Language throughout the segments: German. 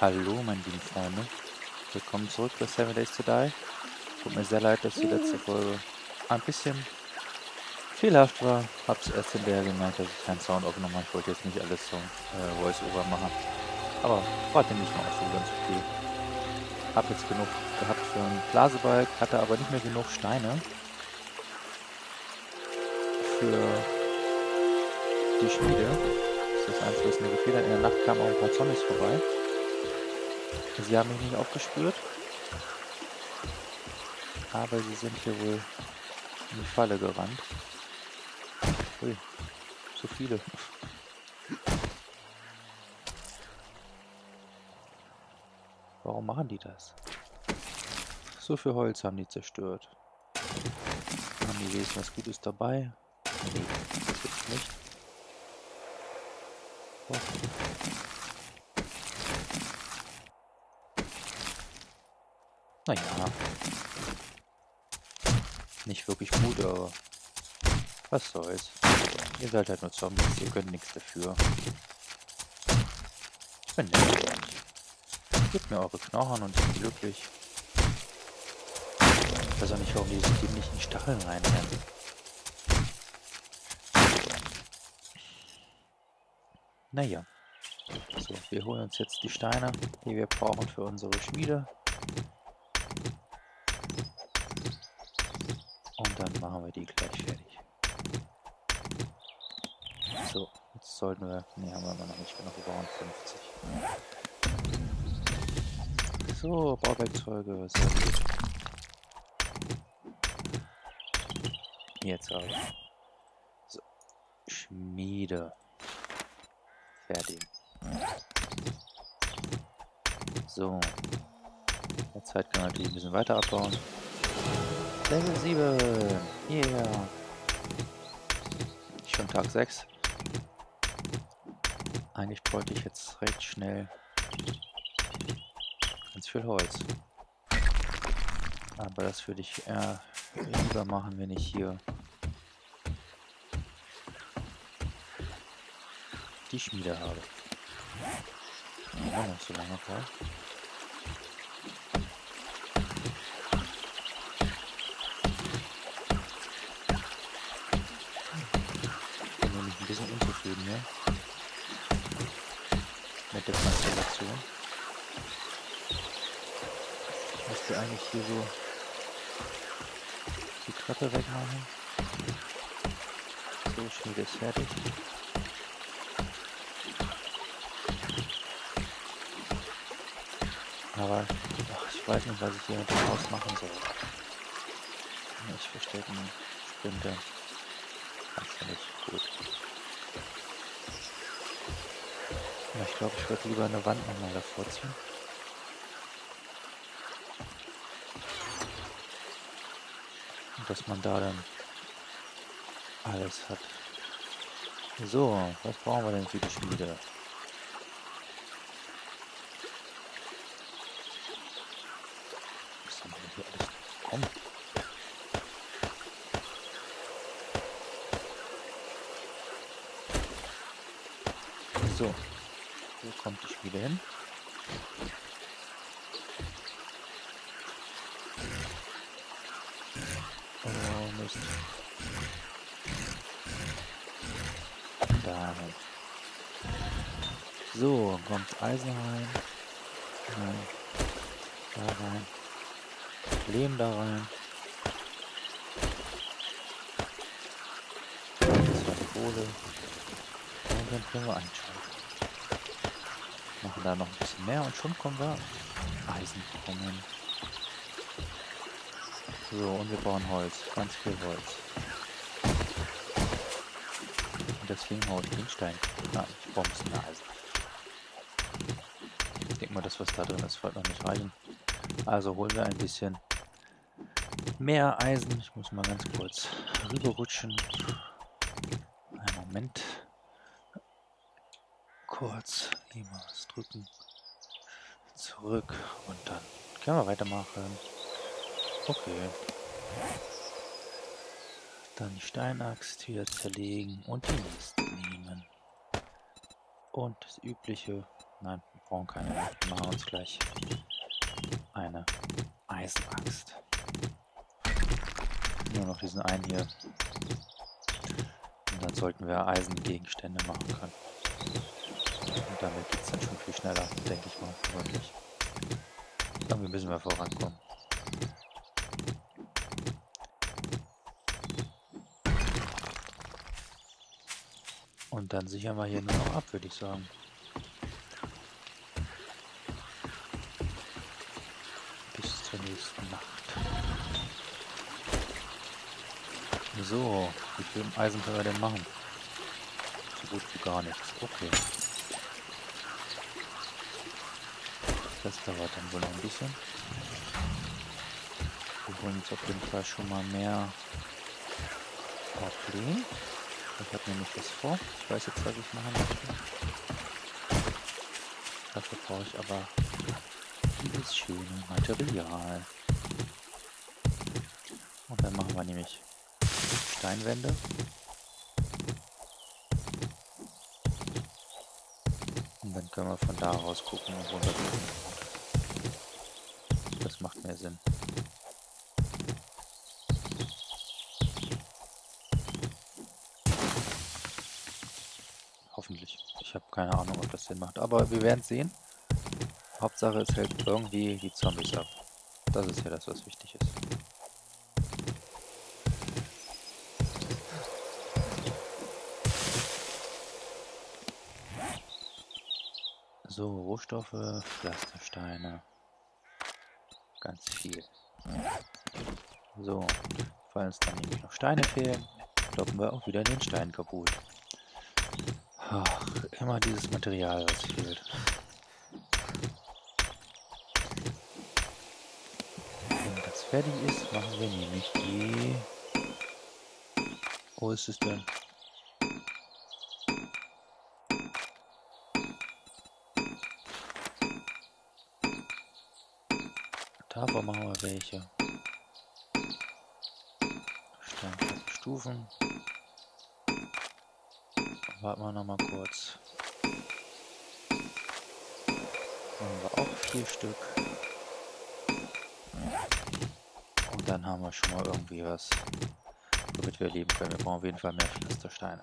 Hallo, meine lieben Freunde. Willkommen zurück bei Seven Days to Die. Tut mir sehr leid, dass die letzte Folge ein bisschen fehlerhaft war. Hab's erst hinterher gemerkt, dass ich keinen Sound aufgenommen habe. Ich wollte jetzt nicht alles so äh, Voice-Over machen. Aber war dem nicht mal auch so ganz okay. Hab jetzt genug gehabt für einen Blasebalg, hatte aber nicht mehr genug Steine für die Schmiede. Das ist das Einzige, was mir gefehlt hat. In der Nacht kamen auch ein paar Zombies vorbei. Sie haben mich nicht aufgespürt. Aber sie sind hier wohl in die Falle gerannt. Ui, so viele. Warum machen die das? So viel Holz haben die zerstört. Haben die wenigstens was Gutes dabei? Nee, das gibt's nicht. Oh. Naja. Nicht wirklich gut, aber was soll's. Ihr seid halt nur Zombies, ihr könnt nichts dafür. Ich bin nett. Gebt mir eure Knochen und ich glücklich. Ich weiß auch nicht, warum die sich eben nicht in Stacheln reinrennen. Naja. So, wir holen uns jetzt die Steine, die wir brauchen für unsere Schmiede. Und dann machen wir die gleich fertig. So, jetzt sollten wir... Ne, haben wir noch nicht wir brauchen 50. So, Bauwerkzeuge, gut. Jetzt aber. So, Schmiede. Fertig. So. Derzeit können wir natürlich ein bisschen weiter abbauen. Level 7. Yeah. Schon Tag 6. Eigentlich bräuchte ich jetzt recht schnell ganz viel Holz. Aber das würde ich eher lieber machen, wenn ich hier die Schmiede habe. Ja, noch so lange braucht. geben, ja? Mit der Konstellation. Musst du eigentlich hier so die Treppe wegmachen. So, Schmied ist fertig. Aber ach, ich weiß nicht, was ich hier mit dem Haus machen soll. Ich verstehe den Sprinter. Das finde ich gut. Glaube, ich würde lieber eine Wand nochmal davor ziehen. Und dass man da dann alles hat. So, was brauchen wir denn für die Schmiede? Was haben wir hier alles bekommen? So. Kommt die Spiele hin? Oh Mist. Da. So, kommt Eisen rein. Nein. Da rein. Lehm da rein. Das war die Kohle. Und dann können wir einschalten. Machen da noch ein bisschen mehr und schon kommen wir Eisen bekommen. So, und wir bauen Holz. Ganz viel Holz. Und deswegen ich den Stein. Nein, ich brauche ein bisschen mehr Eisen. Ich denke mal, das was da drin ist, wird noch nicht reichen. Also holen wir ein bisschen mehr Eisen. Ich muss mal ganz kurz rüberrutschen. Einen Moment kurz hier mal was drücken. Zurück und dann können wir weitermachen. Okay. Dann die Steinaxt wieder zerlegen und die nächste nehmen. Und das übliche, nein, brauchen keine mehr. Wir machen uns gleich eine Eisenaxt. Nur noch diesen einen hier. Und dann sollten wir Eisengegenstände machen können. Und damit geht es dann schon viel schneller, denke ich mal, wirklich. Irgendwie müssen wir vorankommen. Und dann sichern wir hier nur noch ab, würde ich sagen. Bis zur nächsten Nacht. So, wie viel Eisen können wir denn machen? So gut wie gar nichts. Okay. Das dauert dann wohl ein bisschen. Wir holen uns auf jeden Fall schon mal mehr Papier. Ich habe nämlich was vor. Ich weiß jetzt, was ich machen möchte. Dafür brauche ich aber dieses schöne Material. Und dann machen wir nämlich Steinwände. Und dann können wir von da aus gucken und runter Das macht mehr Sinn. Hoffentlich. Ich habe keine Ahnung, ob das Sinn macht. Aber wir werden sehen. Hauptsache es hält irgendwie die Zombies ab. Das ist ja das, was wichtig ist. So, Rohstoffe, Pflastersteine. Ganz viel. So, falls dann nämlich noch Steine fehlen, kloppen wir auch wieder den Stein kaputt. Ach, immer dieses Material, was fehlt. Wenn das fertig ist, machen wir nämlich die... Wo ist es denn? Davor machen wir welche. Steinplatten Warten wir noch mal kurz. Haben wir auch vier Stück. Und dann haben wir schon mal irgendwie was, womit wir leben können. Wir brauchen auf jeden Fall mehr Pflastersteine.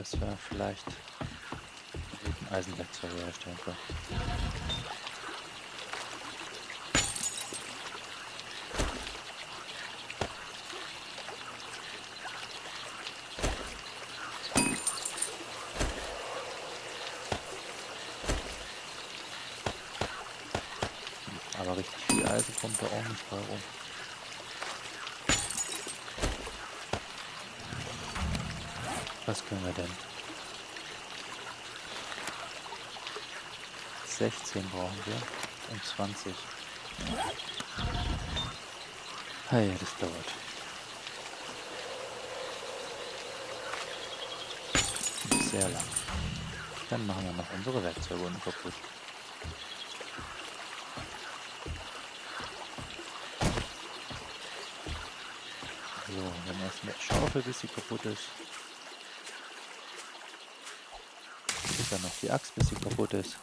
dass wir vielleicht guten Eisenwerkzeuge herstellen können. Aber richtig viel Eisen kommt da auch nicht bei rum. Was können wir denn? 16 brauchen wir und 20. Ah das dauert. Sehr lang. Dann machen wir noch unsere Werkzeuge unten kaputt. So, dann erstmal Schaufel, bis sie kaputt ist. Dann noch die Axt, bis sie kaputt ist.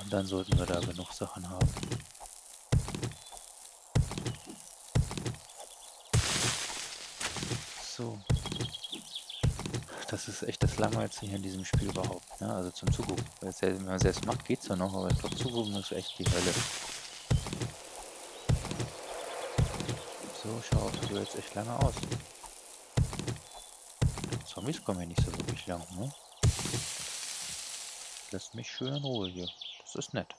Und dann sollten wir da genug Sachen haben. So. Das ist echt das Langweiligste hier in diesem Spiel überhaupt. Ne? Also zum Zugucken. Wenn man selbst macht, geht es ja noch, aber doch zugucken ist echt die Hölle. So schaut du jetzt echt lange aus. Zombies kommen ja nicht so wirklich lang, ne? lässt mich schön in Ruhe hier. Das ist nett.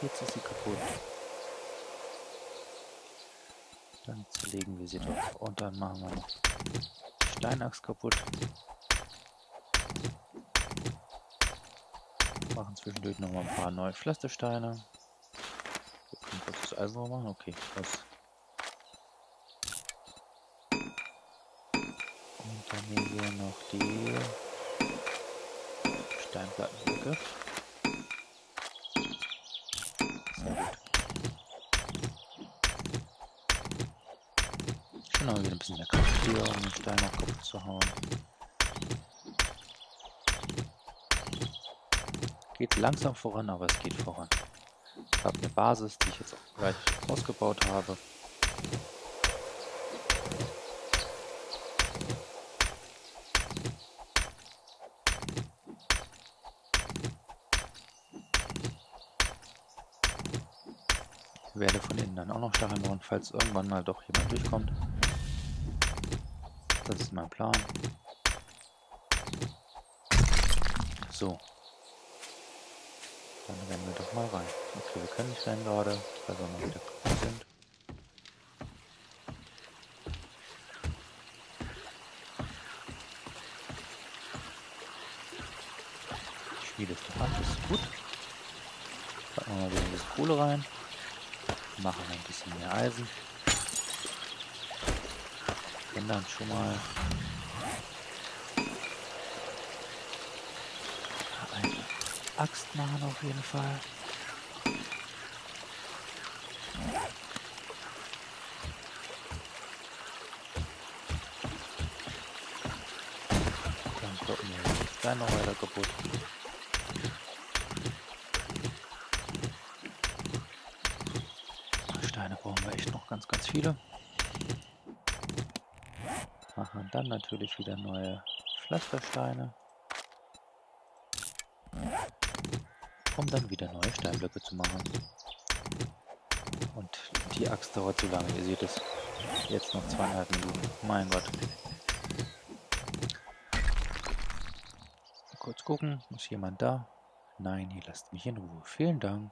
Jetzt ist sie kaputt. Dann zerlegen wir sie doch und dann machen wir noch Steinachs kaputt. Machen zwischendurch noch mal ein paar neue Pflastersteine. Wir können kurz das Album machen. Okay, was? Und dann nehmen wir noch die Steinplattenblöcke. Genau, wieder ein bisschen mehr Kraft hier, um den Stein auch kaputt zu hauen. Geht langsam voran, aber es geht voran. Ich habe eine Basis, die ich jetzt auch gleich ausgebaut habe. Ich werde von innen dann auch noch Stacheln bauen, falls irgendwann mal doch jemand durchkommt. Das ist mein Plan. So. Dann rennen wir doch mal rein. Okay, wir können nicht rein gerade, weil wir mal wieder kaputt sind. Die Schmiede ist das ist gut. Packen wir mal wieder ein bisschen Kohle rein. Machen ein bisschen mehr Eisen ändern schon mal Axt machen auf jeden Fall. Dann kloppen wir Stein noch weiter kaputt. Steine brauchen wir echt noch ganz, ganz viele machen dann natürlich wieder neue Pflastersteine. Um dann wieder neue Steinblöcke zu machen. Und die Axt dauert zu lange, ihr seht es. Jetzt noch zweieinhalb Minuten. Mein Gott. Kurz gucken, ist jemand da? Nein, ihr lasst mich in Ruhe. Vielen Dank.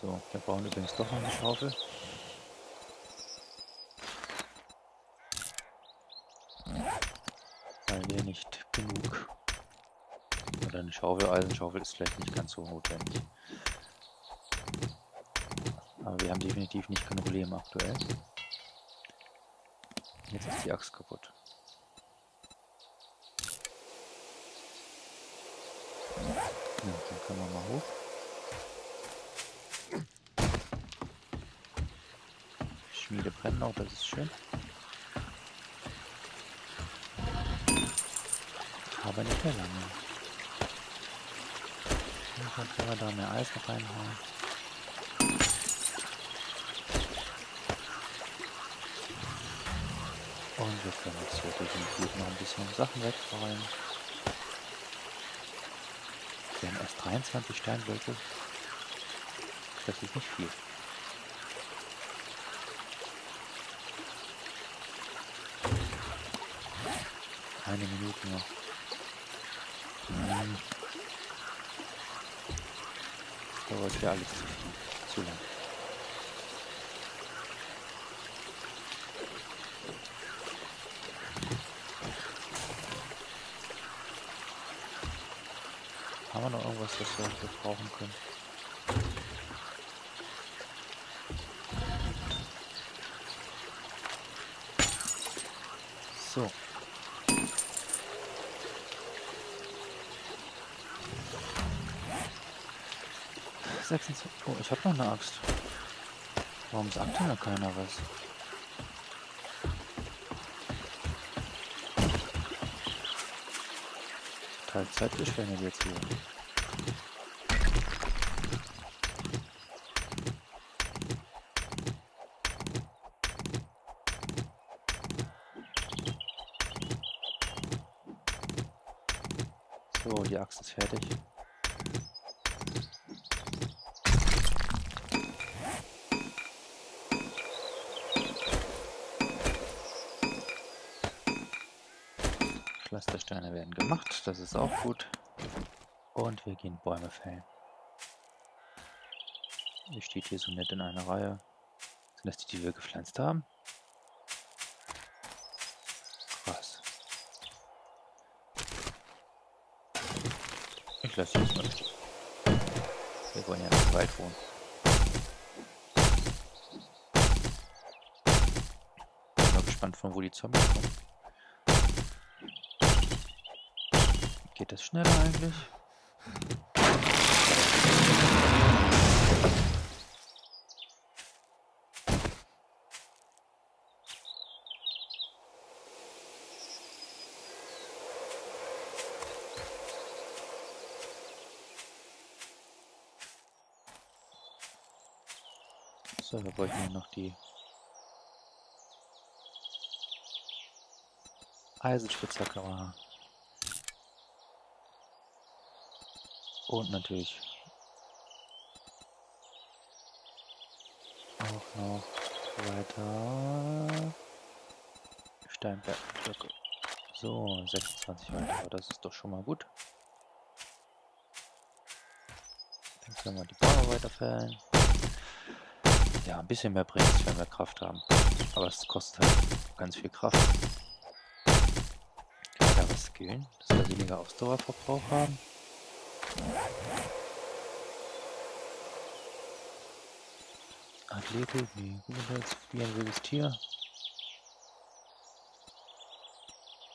So, brauchen übrigens doch noch eine Schaufel. Weil wir nicht genug... Oder eine Schaufel, Eisenschaufel ist vielleicht nicht ganz so notwendig. Aber wir haben definitiv nicht genug Lehm aktuell. Jetzt ist die Axt kaputt. Ja, dann können wir mal hoch. Schmiede brennen auch, das ist schön. Aber nicht mehr lange. Dann können wir da mehr Eisen reinhauen. Und wir können jetzt hier definitiv noch ein bisschen Sachen wegräumen. Wir haben erst 23 Steinblöcke. Das ist nicht viel. Eine Minute noch. Hm. Dauert ja alles zu lang. Haben wir noch irgendwas, was wir brauchen können? So. 26. Oh, ich hab noch eine Axt. Warum sagt denn da keiner was? Teilzeit verschwendet jetzt hier. So, die Axt ist fertig. Pflastersteine werden gemacht, das ist auch gut. Und wir gehen Bäume fällen. Die steht hier so nett in einer Reihe. Sind das die, die wir gepflanzt haben? Krass. Ich lasse das mal stehen. Wir wollen ja nicht weit wohnen. Bin mal gespannt, von wo die Zombies kommen. Das schneller eigentlich? So, wir wollten ja noch die Eisenspitzhacke machen. Und natürlich auch noch weiter Steinbergblöcke. So, 26 weiter, das ist doch schon mal gut. Dann können wir die Bäume weiterfällen. Ja, ein bisschen mehr bringt es, wenn wir Kraft haben. Aber es kostet halt ganz viel Kraft. Kann da was skillen, dass wir weniger Ausdauerverbrauch haben? Athletik, wie Gesundheits, wie ein wildes Tier.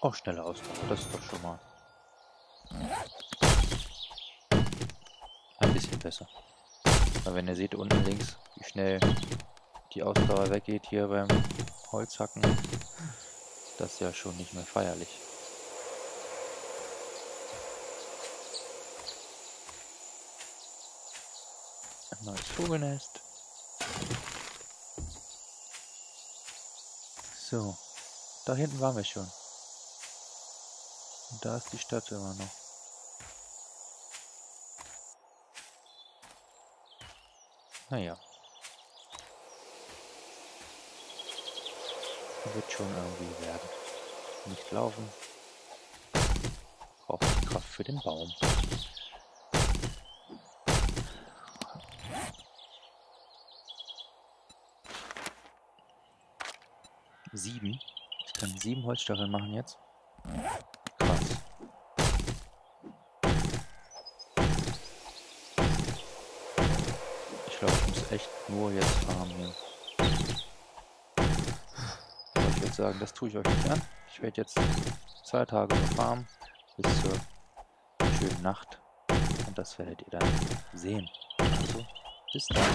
Auch schneller Ausdauer, das ist doch schon mal ein bisschen besser. Aber wenn ihr seht unten links, wie schnell die Ausdauer weggeht hier beim Holzhacken, ist das ja schon nicht mehr feierlich. Ein neues Vogelnest. So, da hinten waren wir schon. Und da ist die Stadt immer noch. Naja. Wird schon irgendwie werden. Nicht laufen. Braucht Kraft für den Baum. Sieben. Ich kann sieben Holzstacheln machen jetzt. Krass. Ich glaube, ich muss echt nur jetzt farmen hier. Aber ich würde sagen, das tue ich euch nicht an. Ich werde jetzt zwei Tage farmen bis zur schönen Nacht. Und das werdet ihr dann sehen. Also, bis dann.